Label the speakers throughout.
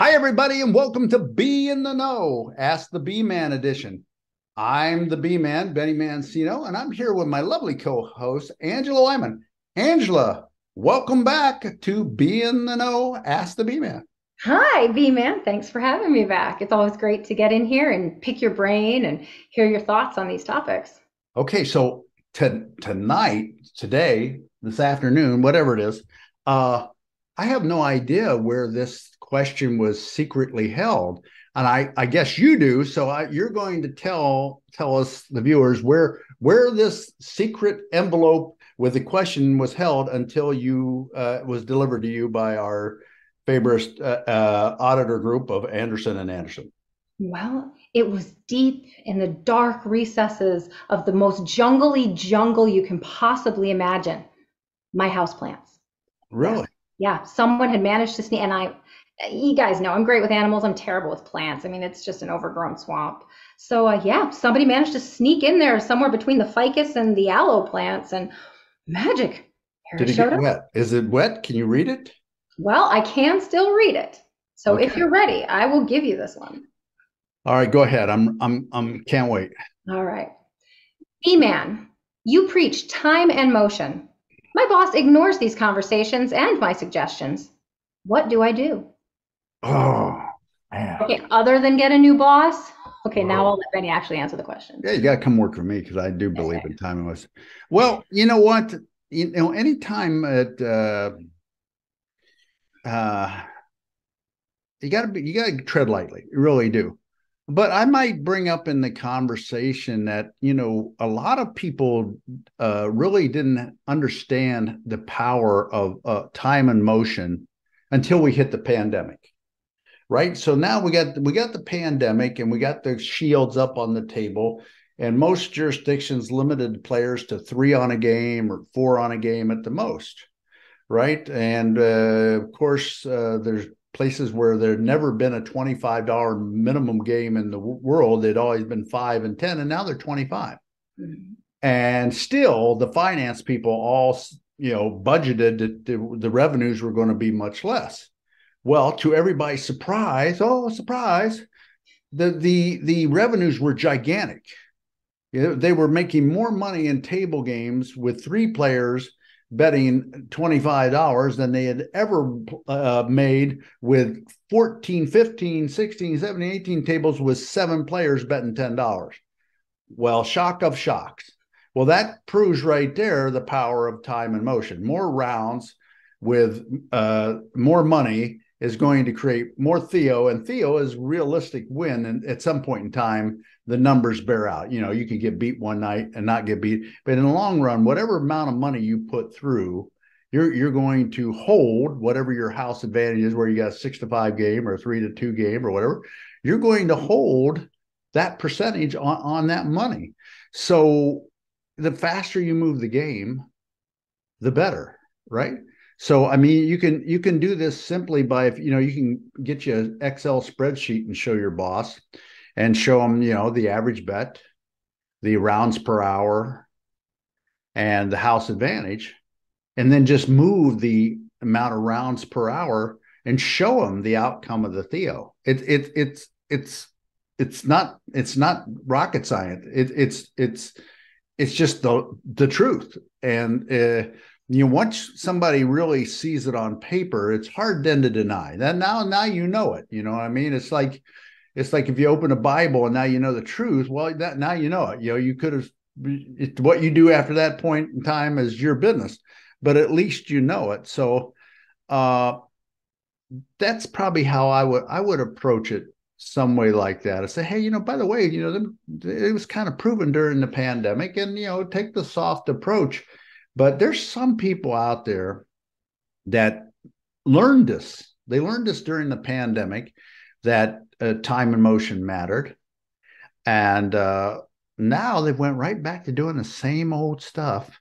Speaker 1: Hi, everybody, and welcome to B in the Know, Ask the B Man edition. I'm the B Man, Benny Mancino, and I'm here with my lovely co host, Angela Wyman. Angela, welcome back to B in the Know, Ask the Bee Man.
Speaker 2: Hi, B Man. Thanks for having me back. It's always great to get in here and pick your brain and hear your thoughts on these topics.
Speaker 1: Okay, so t- tonight, today, this afternoon, whatever it is, uh, I have no idea where this question was secretly held, and I, I guess you do. So I, you're going to tell tell us the viewers where where this secret envelope with the question was held until you uh, was delivered to you by our favorite uh, uh, auditor group of Anderson and Anderson.
Speaker 2: Well, it was deep in the dark recesses of the most jungly jungle you can possibly imagine. My houseplants.
Speaker 1: Really?
Speaker 2: Yeah, someone had managed to sneak, and I, you guys know I'm great with animals. I'm terrible with plants. I mean, it's just an overgrown swamp. So uh, yeah, somebody managed to sneak in there somewhere between the ficus and the aloe plants, and magic.
Speaker 1: Did it, get up. wet? Is it wet? Can you read it?
Speaker 2: Well, I can still read it. So okay. if you're ready, I will give you this one.
Speaker 1: All right, go ahead. I'm I'm I'm can't wait.
Speaker 2: All right. E-man, you preach time and motion. My boss ignores these conversations and my suggestions. What do I do?
Speaker 1: Oh, man.
Speaker 2: Okay, other than get a new boss? Okay, now I'll let Benny actually answer the question.
Speaker 1: Yeah, you got to come work for me because I do believe in time and. Well, you know what? You know, anytime at uh, uh, you got to be, you got to tread lightly. You really do but I might bring up in the conversation that you know a lot of people uh, really didn't understand the power of uh, time and motion until we hit the pandemic, right? So now we got we got the pandemic and we got the shields up on the table, and most jurisdictions limited players to three on a game or four on a game at the most, right? And uh, of course, uh, there's places where there'd never been a $25 minimum game in the world. They'd always been five and 10, and now they're 25. Mm-hmm. And still, the finance people all, you know, budgeted that the, the revenues were going to be much less. Well, to everybody's surprise, oh, surprise, the the the revenues were gigantic. You know, they were making more money in table games with three players betting $25 than they had ever uh, made with 14, 15, 16, 17, 18 tables with seven players betting $10. Well, shock of shocks. Well, that proves right there the power of time and motion. More rounds with uh, more money is going to create more Theo, and Theo is realistic win. And at some point in time, the numbers bear out. You know, you could get beat one night and not get beat, but in the long run, whatever amount of money you put through, you're you're going to hold whatever your house advantage is, where you got a six to five game or three to two game or whatever. You're going to hold that percentage on, on that money. So the faster you move the game, the better, right? So I mean, you can you can do this simply by if you know you can get you an Excel spreadsheet and show your boss, and show them you know the average bet, the rounds per hour, and the house advantage, and then just move the amount of rounds per hour and show them the outcome of the Theo. It it it's it's it's not it's not rocket science. It, it's it's it's just the the truth and. Uh, you know, once somebody really sees it on paper, it's hard then to deny. That now, now you know it. You know what I mean? It's like, it's like if you open a Bible and now you know the truth. Well, that now you know it. You know, you could have what you do after that point in time is your business, but at least you know it. So, uh, that's probably how I would I would approach it some way like that. I say, hey, you know, by the way, you know, it was kind of proven during the pandemic, and you know, take the soft approach but there's some people out there that learned this. They learned this during the pandemic that uh, time and motion mattered. And uh, now they went right back to doing the same old stuff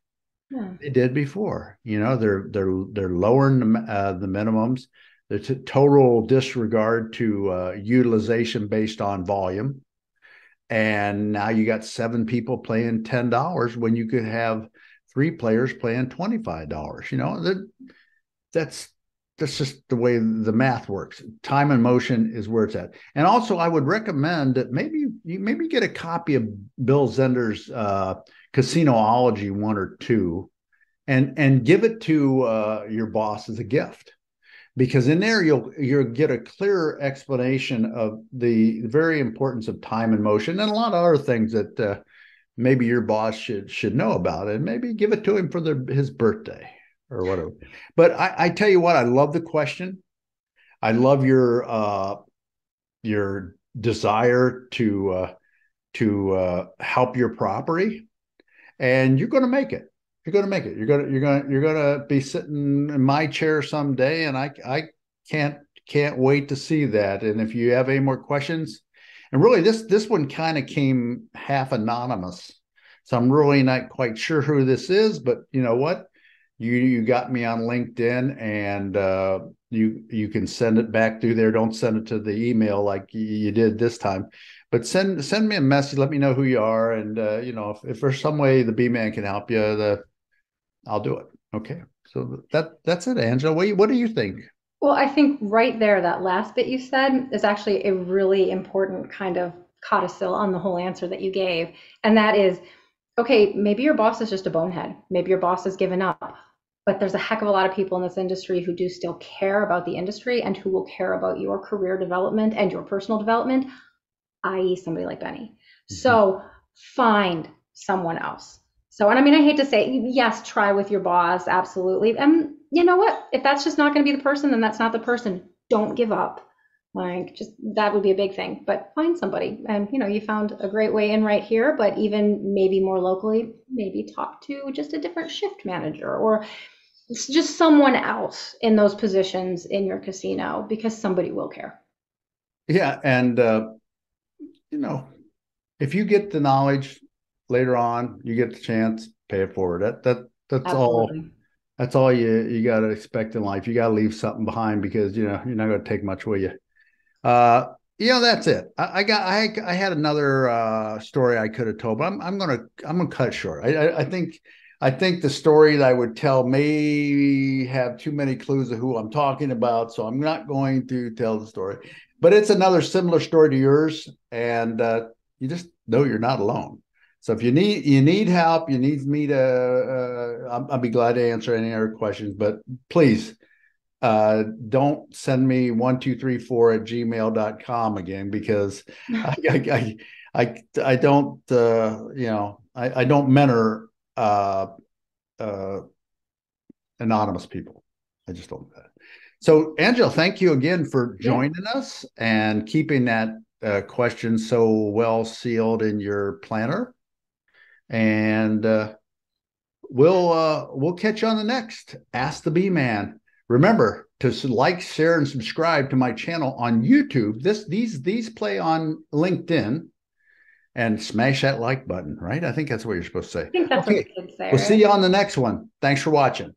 Speaker 1: yeah. they did before. You know, they're they're they're lowering the, uh, the minimums. The t- total disregard to uh, utilization based on volume. And now you got seven people playing ten dollars when you could have three players playing $25 you know that that's that's just the way the math works. Time and motion is where it's at. And also, I would recommend that maybe you maybe get a copy of Bill Zender's uh, Casino-ology one or two, and and give it to uh, your boss as a gift, because in there you'll you'll get a clearer explanation of the very importance of time and motion and a lot of other things that uh, maybe your boss should should know about, it and maybe give it to him for the, his birthday or whatever. But I, I tell you what, I love the question. I love your uh, your desire to uh, to uh, help your property, and you're going to make it. You're going to make it. You're going to you're going you're going to be sitting in my chair someday, and I I can't can't wait to see that. And if you have any more questions, and really this this one kind of came half anonymous, so I'm really not quite sure who this is. But you know what? you you got me on LinkedIn and uh, you you can send it back through there. Don't send it to the email like you did this time, but send send me a message. Let me know who you are, and uh, you know if, if there's some way the B man can help you, the I'll do it. Okay, so that that's it, Angela. What what do you think?
Speaker 2: Well, I think right there, that last bit you said is actually a really important kind of codicil on the whole answer that you gave, and that is okay, maybe your boss is just a bonehead. Maybe your boss has given up but there's a heck of a lot of people in this industry who do still care about the industry and who will care about your career development and your personal development, i.e., somebody like Benny. Mm-hmm. So find someone else. So, and I mean, I hate to say, yes, try with your boss, absolutely. And you know what? If that's just not going to be the person, then that's not the person. Don't give up. Like, just that would be a big thing. But find somebody. And, you know, you found a great way in right here, but even maybe more locally, maybe talk to just a different shift manager or just someone else in those positions in your casino because somebody will care.
Speaker 1: Yeah. And, uh, you know, if you get the knowledge later on, you get the chance, pay it forward. That, that, that's Absolutely. all. That's all you you got to expect in life. You got to leave something behind because you know you're not going to take much with you. Uh, yeah, that's it. I, I, got I I had another uh, story I could have told, but I'm I'm gonna I'm gonna cut short. I, I, I think I think the story that I would tell may have too many clues of who I'm talking about, so I'm not going to tell the story. But it's another similar story to yours, and uh, you just know you're not alone. So if you need you need help, you need me to, uh, I'll, I'll, be glad to answer any other questions. But please uh, don't send me one two three four at gmail.com again because I, I, I I don't uh, you know I, I don't mentor uh, uh, anonymous people. I just don't. So, Angela, thank you again for joining yeah. us and keeping that uh, question so well sealed in your planner. And uh, we'll uh, we'll catch you on the next Ask the B Man. Remember to like, share, and subscribe to my channel on YouTube. This these these play on LinkedIn and smash that like button, right? I think that's what you're supposed to say.
Speaker 2: I think that's okay. what you say.
Speaker 1: We'll see you on the next one. Thanks for watching.